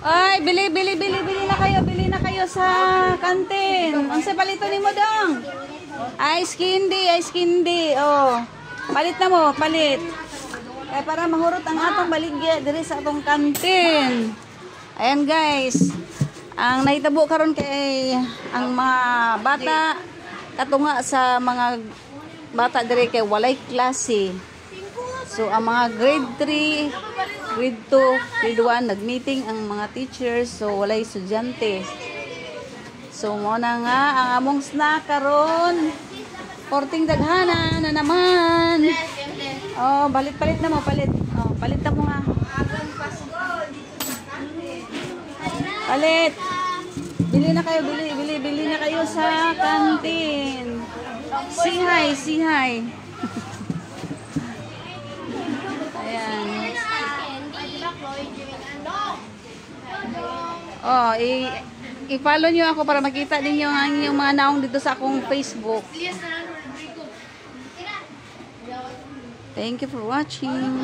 Ay, bili, bili, bili, bili na kayo, bili na kayo sa kantin. Ang sa palito ni mo dong. Ice candy, ice candy. Oh. Palit na mo, palit. Eh, para mahurot ang atong baligya diri sa atong kantin. Ayan guys. Ang nahitabo karon kay ang mga bata katunga sa mga bata diri kay walay klase. So ang mga grade 3, grade 2, grade 1 nagmeeting ang mga teachers so walay estudyante. So mo na nga ang among snack karon. Porting daghana na naman. Oh, balit-palit na mo, palit. Oh, palit na mo nga. Palit. Bili na kayo, bili, bili, bili na kayo sa kantin. Si hi, si hi. Ayan. Oh, i i-follow niyo ako para makita ninyo ang inyong mga naong dito sa akong Facebook. Thank you for watching.